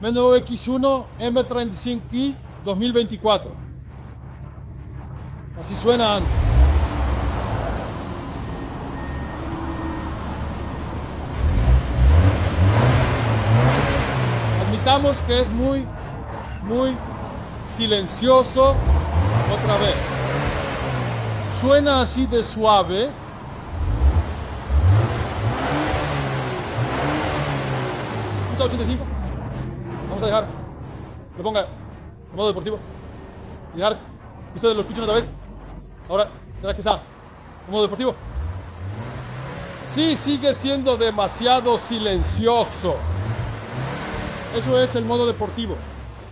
BMW X1 M35i 2024. Así suena antes. Admitamos que es muy, muy silencioso otra vez. Suena así de suave. ¿185? Vamos a dejar que ponga en modo deportivo. Y dejar ustedes lo escuchen otra vez. Ahora, ¿será que está en modo deportivo? Sí, sigue siendo demasiado silencioso. Eso es el modo deportivo.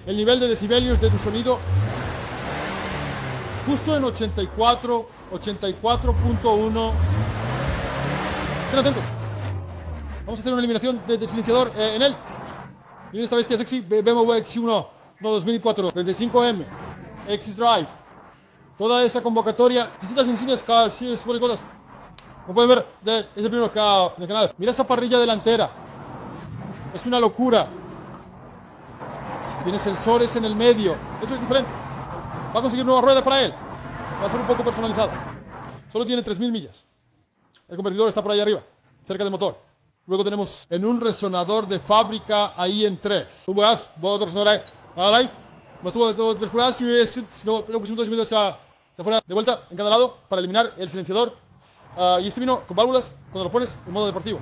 El nivel de decibelios de tu sonido justo en 84, 84.1. Estén atentos. Vamos a hacer una eliminación de, de silenciador eh, en él. Miren esta bestia sexy BMW X1 no, 2004, 35M, X Drive. Toda esa convocatoria, distintas insignias casi sobre cosas. Como pueden ver, de, es el primero ca- del canal. Mira esa parrilla delantera. Es una locura. Tiene sensores en el medio. Eso es diferente. Va a conseguir nueva rueda para él. Va a ser un poco personalizado. Solo tiene 3.000 millas. El convertidor está por ahí arriba, cerca del motor. Luego tenemos en un resonador de fábrica ahí en 3. Tú vas, vos otro resonador ahí. Más tuvo 3 pulgadas y si no, lo pusimos dos minutos hacia, afuera de vuelta en cada lado para eliminar el silenciador. Ah, y este vino con válvulas cuando lo pones en modo deportivo.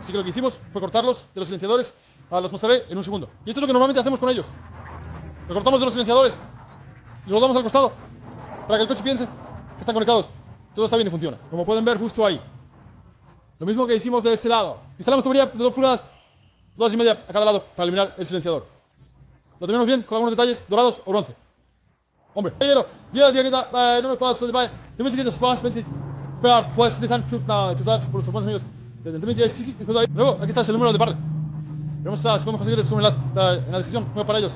Así que lo que hicimos fue cortarlos de los silenciadores. Ah, los mostraré en un segundo. Y esto es lo que normalmente hacemos con ellos. Lo cortamos de los silenciadores y los damos al costado para que el coche piense que están conectados. Todo está bien y funciona. Como pueden ver justo ahí. Lo mismo que hicimos de este lado. Instalamos tubería de 2 pulgadas, 2 y media a cada lado para eliminar el silenciador. Lo tenemos bien con algunos detalles dorados o bronce. Hombre, eh, no me paso de vaya. Yo me siento despacio, pensé, esperar, pues, de San Fruta, chuzar, por los buenos amigos. Desde el 2010, sí, sí, justo ahí. Luego, aquí está el número de parte. Vamos a, si podemos conseguir su eh, en la descripción, muy para ellos.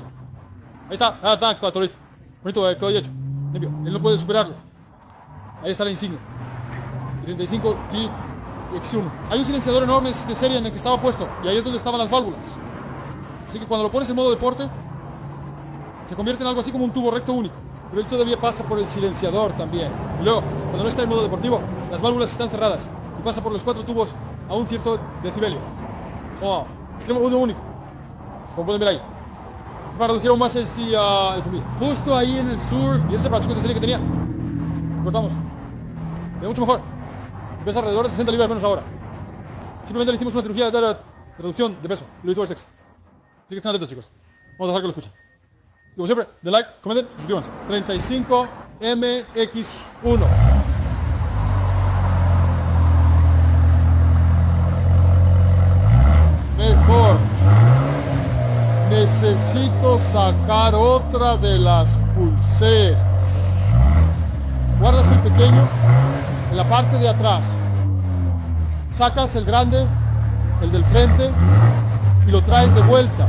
Ahí está, ah, está, todo listo. Bonito, el código hecho. Limpio, él no puede superarlo. Ahí está la insignia. 35 y X1. Hay un silenciador enorme de serie en el que estaba puesto y ahí es donde estaban las válvulas. Así que cuando lo pones en modo deporte, se convierte en algo así como un tubo recto único. Pero él todavía pasa por el silenciador también. Y luego, cuando no está en modo deportivo, las válvulas están cerradas y pasa por los cuatro tubos a un cierto decibelio. Extremo uno único. Como pueden ver ahí. Para reducir aún más el, sí, ah, el. Justo ahí en el sur, y ese de serie que tenía. Cortamos. Se ve mucho mejor. Pesa alrededor de 60 libras menos ahora. Simplemente le hicimos una cirugía de, de reducción de peso. Y lo hizo Versex. Así que estén atentos, chicos. Vamos a dejar que lo escuchen. Y como siempre, den like, comenten, suscríbanse. 35 MX1. Mejor. Necesito sacar otra de las pulseras. Guardas el pequeño en la parte de atrás. Sacas el grande, el del frente, y lo traes de vuelta.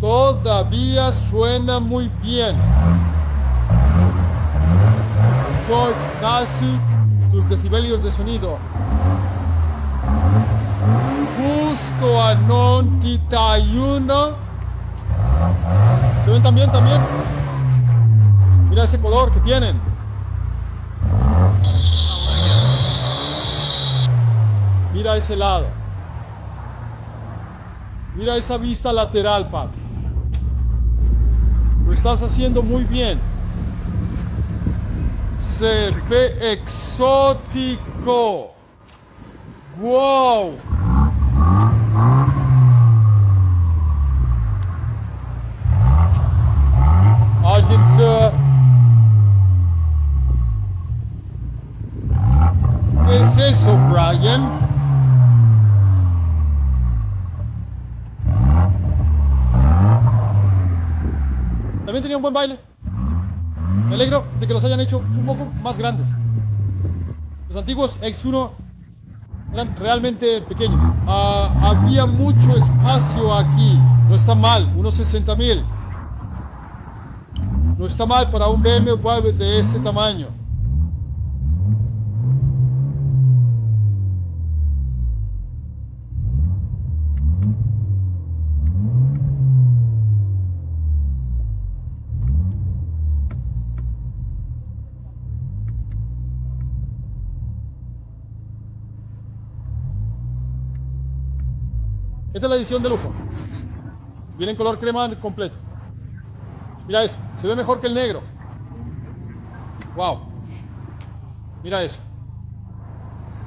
Todavía suena muy bien. Soy casi tus decibelios de sonido. Justo a non uno. ¿Se ven también también? Mira ese color que tienen. Mira ese lado. Mira esa vista lateral, papi. Lo estás haciendo muy bien. Se ve exótico. Wow. ¿Qué es eso, Brian? También tenía un buen baile. Me alegro de que los hayan hecho un poco más grandes. Los antiguos X1 eran realmente pequeños. Ah, había mucho espacio aquí. No está mal, unos 60 mil. No está mal para un BMW de este tamaño. Esta es la edición de lujo. Viene en color crema completo. Mira eso, se ve mejor que el negro. Wow. Mira eso.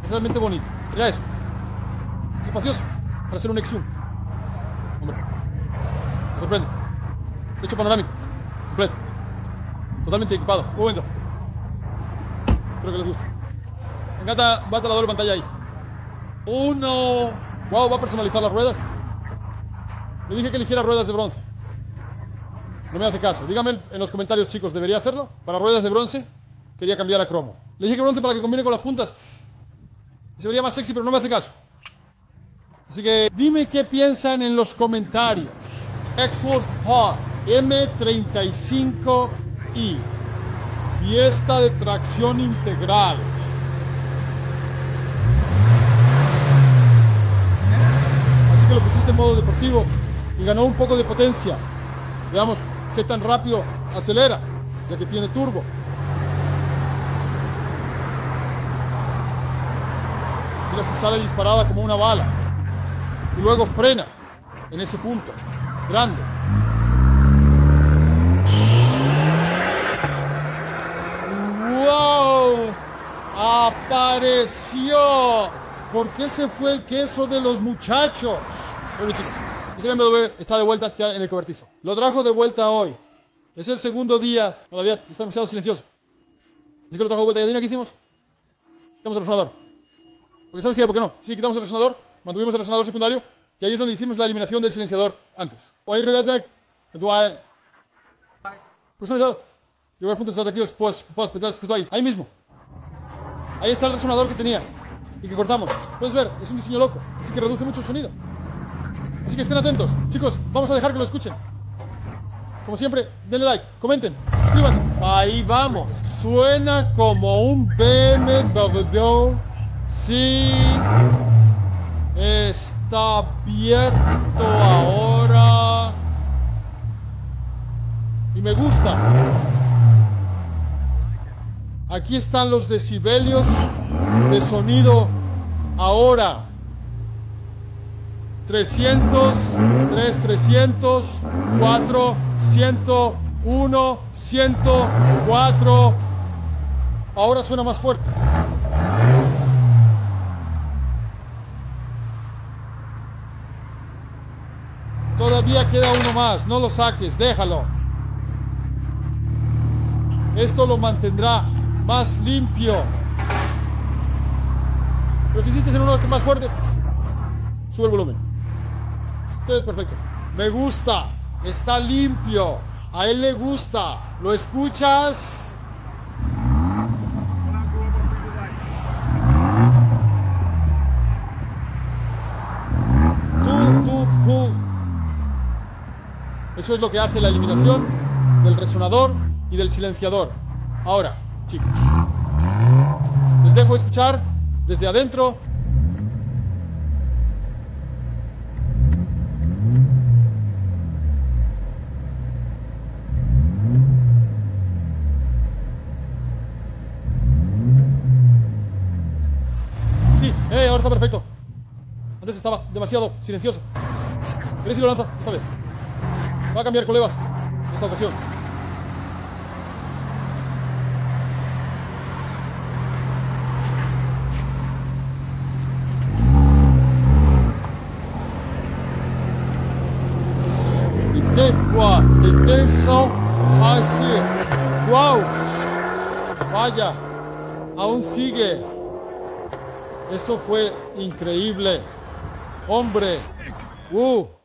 Es realmente bonito. Mira eso. Es espacioso para hacer un X1. Hombre. Me sorprende. Hecho panorámico. Completo. Totalmente equipado. Muy bueno. Espero que les guste. Me encanta, va a la doble pantalla ahí. Uno. Wow, va a personalizar las ruedas. Le dije que eligiera ruedas de bronce. No me hace caso. Dígame en los comentarios, chicos, ¿debería hacerlo? Para ruedas de bronce, quería cambiar a cromo. Le dije que bronce para que combine con las puntas. Se vería más sexy, pero no me hace caso. Así que dime qué piensan en los comentarios. Exford Hot M35i. Fiesta de tracción integral. Así que lo pusiste en modo deportivo y ganó un poco de potencia. Veamos qué tan rápido acelera, ya que tiene turbo. Mira si sale disparada como una bala. Y luego frena en ese punto. Grande. ¡Wow! ¡Apareció! ¿Por qué se fue el queso de los muchachos? Ese BMW está de vuelta en el cobertizo. Lo trajo de vuelta hoy. Es el segundo día, todavía está demasiado silencioso. Así que lo trajo de vuelta. ¿Y adivina qué hicimos? Quitamos el resonador. Porque sabes qué, ¿por qué no? Sí, quitamos el resonador, mantuvimos el resonador secundario, y ahí es donde hicimos la eliminación del silenciador antes. Ahí related, personalizado. A puntos atractivos, pues, pues, estoy ahí, ahí mismo. Ahí está el resonador que tenía y que cortamos. Puedes ver, es un diseño loco, así que reduce mucho el sonido. Así que estén atentos. Chicos, vamos a dejar que lo escuchen. Como siempre, denle like, comenten, suscríbanse. Ahí vamos. Suena como un BMW. Sí. Está abierto ahora. Y me gusta. Aquí están los decibelios de sonido ahora. 300, 3, 300, 4, 101, 104. Ahora suena más fuerte. Todavía queda uno más, no lo saques, déjalo. Esto lo mantendrá más limpio. Pero si hiciste en uno que más fuerte, sube el volumen. Esto es perfecto. Me gusta, está limpio. A él le gusta. ¿Lo escuchas? Eso es lo que hace la eliminación del resonador y del silenciador. Ahora, chicos, les dejo escuchar desde adentro. Sí, eh, ahora está perfecto. Antes estaba demasiado silencioso. ¿Queréis si lo lanzo esta vez? Va a cambiar colevas esta ocasión. quoi Et así. ¡Wow! Vaya, aún sigue. Eso fue increíble. Hombre. Uh.